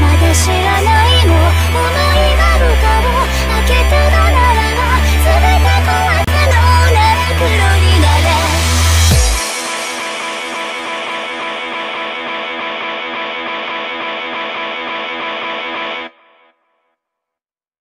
まだ知らない